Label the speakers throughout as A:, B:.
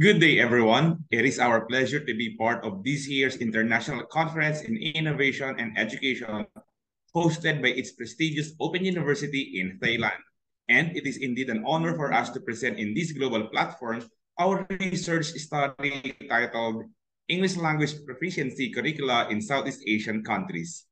A: Good day, everyone. It is our pleasure to be part of this year's International Conference in Innovation and Education, hosted by its prestigious Open University in Thailand. And it is indeed an honor for us to present in this global platform our research study titled English Language Proficiency Curricula in Southeast Asian Countries.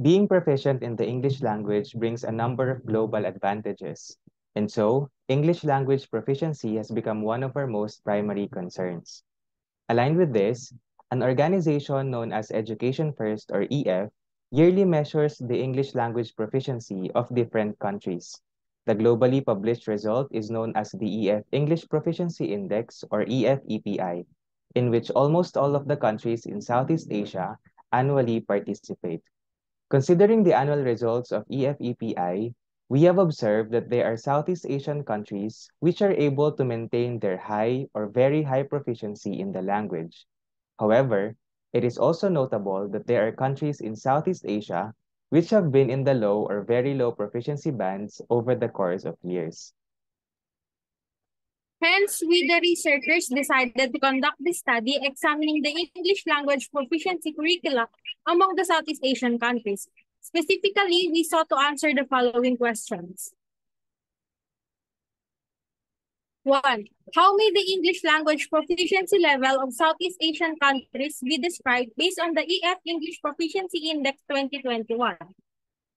B: Being proficient in the English language brings a number of global advantages. And so, English language proficiency has become one of our most primary concerns. Aligned with this, an organization known as Education First or EF yearly measures the English language proficiency of different countries. The globally published result is known as the EF English Proficiency Index or EF-EPI, in which almost all of the countries in Southeast Asia annually participate. Considering the annual results of EF-EPI, we have observed that there are Southeast Asian countries which are able to maintain their high or very high proficiency in the language. However, it is also notable that there are countries in Southeast Asia which have been in the low or very low proficiency bands over the course of years.
C: Hence, we the researchers decided to conduct this study examining the English language proficiency curricula among the Southeast Asian countries Specifically, we sought to answer the following questions. One, how may the English language proficiency level of Southeast Asian countries be described based on the EF English Proficiency Index 2021?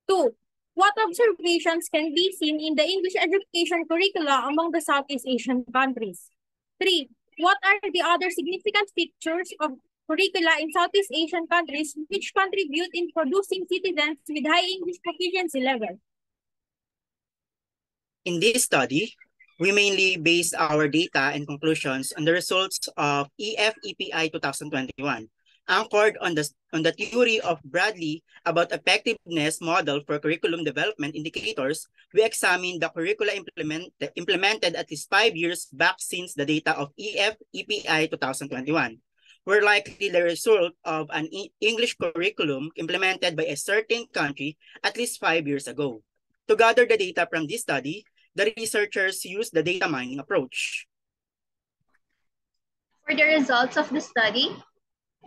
C: Two, what observations can be seen in the English education curricula among the Southeast Asian countries? Three, what are the other significant features of curricula in Southeast Asian countries which contribute in producing citizens with high English proficiency level.
D: In this study, we mainly based our data and conclusions on the results of EF-EPI 2021, anchored on the, on the theory of Bradley about effectiveness model for curriculum development indicators, we examined the curricula implement, implemented at least five years back since the data of EF-EPI 2021 were likely the result of an English curriculum implemented by a certain country at least five years ago. To gather the data from this study, the researchers used the data mining approach.
E: For the results of the study,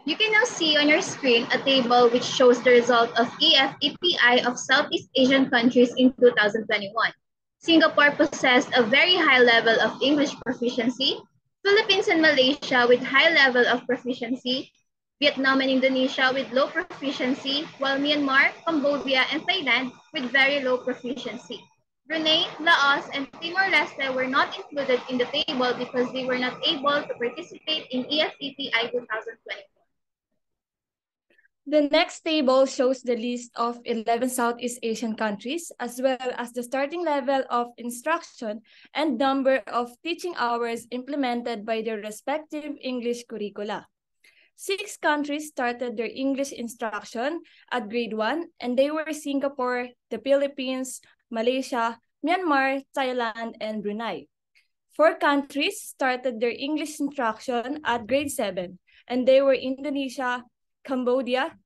E: you can now see on your screen a table which shows the result of EF-EPI of Southeast Asian countries in 2021. Singapore possessed a very high level of English proficiency, Philippines and Malaysia with high level of proficiency, Vietnam and Indonesia with low proficiency, while Myanmar, Cambodia, and Thailand with very low proficiency. Brunei, Laos, and Timor-Leste were not included in the table because they were not able to participate in EFEPI 2021.
C: The next table shows the list of 11 Southeast Asian countries, as well as the starting level of instruction and number of teaching hours implemented by their respective English curricula. Six countries started their English instruction at grade 1, and they were Singapore, the Philippines, Malaysia, Myanmar, Thailand, and Brunei. Four countries started their English instruction at grade 7, and they were Indonesia, Cambodia,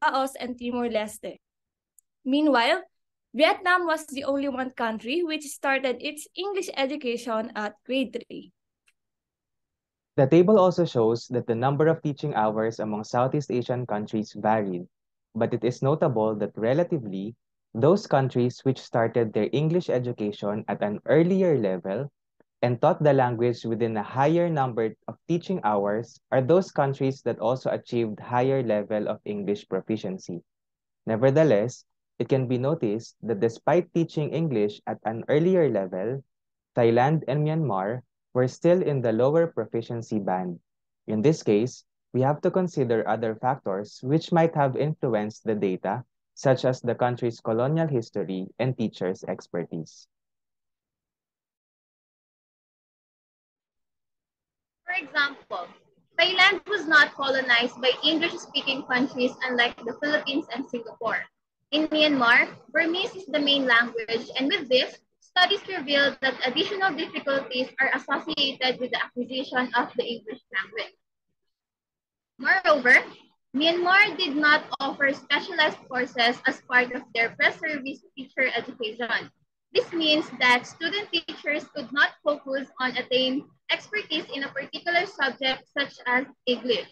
C: Laos, and Timor-Leste. Meanwhile, Vietnam was the only one country which started its English education at grade 3.
B: The table also shows that the number of teaching hours among Southeast Asian countries varied, but it is notable that relatively, those countries which started their English education at an earlier level and taught the language within a higher number of teaching hours are those countries that also achieved higher level of English proficiency. Nevertheless, it can be noticed that despite teaching English at an earlier level, Thailand and Myanmar were still in the lower proficiency band. In this case, we have to consider other factors which might have influenced the data, such as the country's colonial history and teachers' expertise.
E: For example, Thailand was not colonized by English-speaking countries unlike the Philippines and Singapore. In Myanmar, Burmese is the main language, and with this, studies revealed that additional difficulties are associated with the acquisition of the English language. Moreover, Myanmar did not offer specialized courses as part of their pre-service teacher education. This means that student teachers could not focus on attain expertise in a particular subject such as English.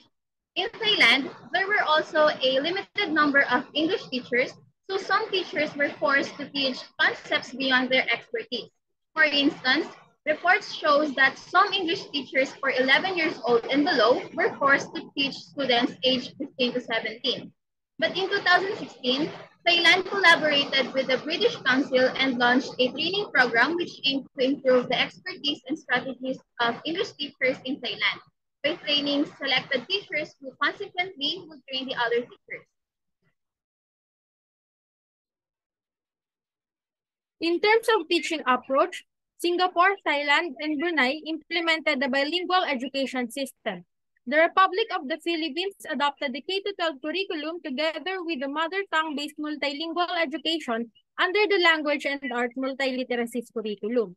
E: In Thailand, there were also a limited number of English teachers, so some teachers were forced to teach concepts beyond their expertise. For instance, reports shows that some English teachers for 11 years old and below were forced to teach students aged 15 to 17. But in 2016, Thailand collaborated with the British Council and launched a training program which aimed to improve the expertise and strategies of English teachers in Thailand by training selected teachers who consequently would train the other teachers.
F: In terms of teaching approach, Singapore, Thailand, and Brunei implemented the bilingual education system. The Republic of the Philippines adopted the K-12 curriculum together with the mother tongue-based multilingual education under the Language and Art Multiliteracy curriculum.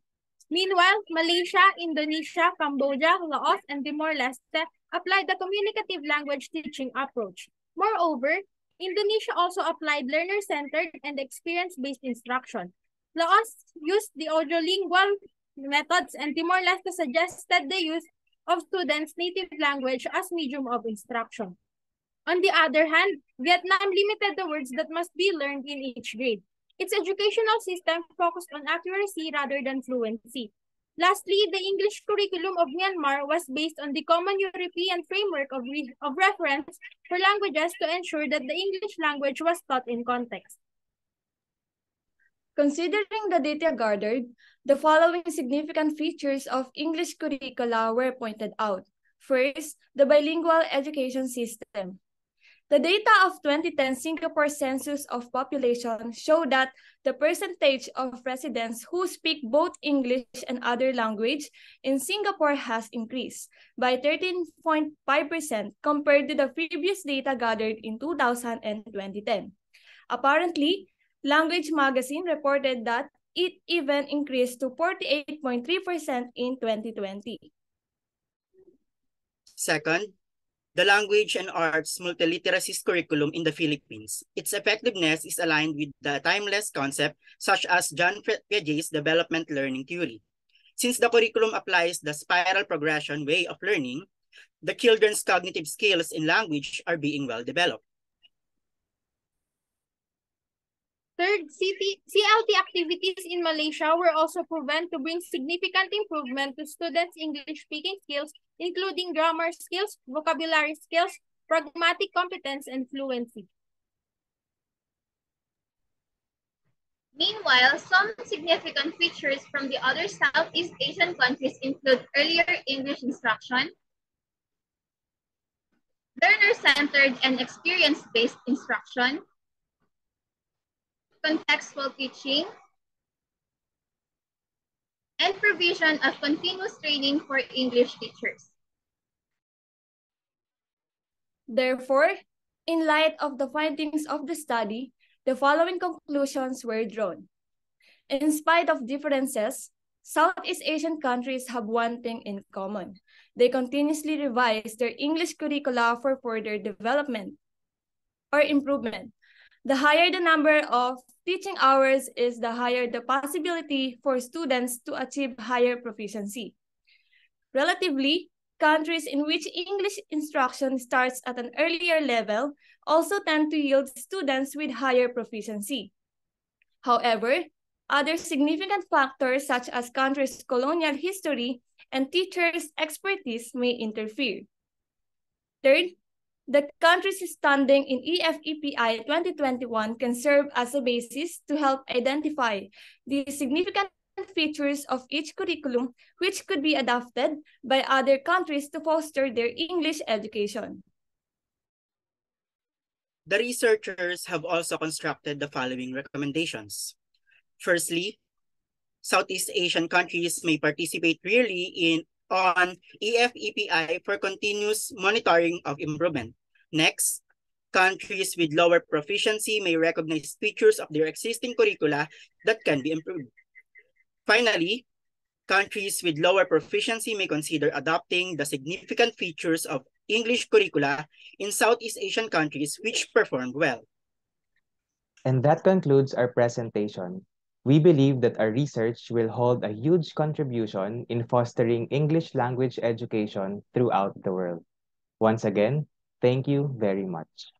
F: Meanwhile, Malaysia, Indonesia, Cambodia, Laos, and Timor-Leste applied the communicative language teaching approach. Moreover, Indonesia also applied learner-centered and experience-based instruction. Laos used the audiolingual methods and Timor-Leste suggested the use of students' native language as medium of instruction. On the other hand, Vietnam limited the words that must be learned in each grade. Its educational system focused on accuracy rather than fluency. Lastly, the English curriculum of Myanmar was based on the Common European Framework of, re of Reference for Languages to ensure that the English language was taught in context.
C: Considering the data gathered, the following significant features of English curricula were pointed out. First, the bilingual education system. The data of 2010 Singapore Census of Population show that the percentage of residents who speak both English and other language in Singapore has increased by 13.5% compared to the previous data gathered in 2000 and 2010. Apparently, Language Magazine reported that it even increased to 48.3% in 2020.
D: Second, the language and arts multiliteracy curriculum in the Philippines. Its effectiveness is aligned with the timeless concept such as John Piaget's development learning theory. Since the curriculum applies the spiral progression way of learning, the children's cognitive skills in language are being well developed.
F: Third, CLT activities in Malaysia were also proven to bring significant improvement to students' English-speaking skills, including grammar skills, vocabulary skills, pragmatic competence, and fluency.
E: Meanwhile, some significant features from the other Southeast Asian countries include earlier English instruction, learner-centered and experience-based instruction, contextual teaching, and provision of continuous training for English teachers.
C: Therefore, in light of the findings of the study, the following conclusions were drawn. In spite of differences, Southeast Asian countries have one thing in common. They continuously revise their English curricula for further development or improvement. The higher the number of teaching hours is the higher the possibility for students to achieve higher proficiency. Relatively, countries in which English instruction starts at an earlier level also tend to yield students with higher proficiency. However, other significant factors such as countries' colonial history and teachers' expertise may interfere. Third, the country's standing in EFEPI 2021 can serve as a basis to help identify the significant features of each curriculum which could be adopted by other countries to foster their English education.
D: The researchers have also constructed the following recommendations. Firstly, Southeast Asian countries may participate really in on EFEPI for continuous monitoring of improvement. Next, countries with lower proficiency may recognize features of their existing curricula that can be improved. Finally, countries with lower proficiency may consider adopting the significant features of English curricula in Southeast Asian countries which performed well.
B: And that concludes our presentation. We believe that our research will hold a huge contribution in fostering English language education throughout the world. Once again, thank you very much.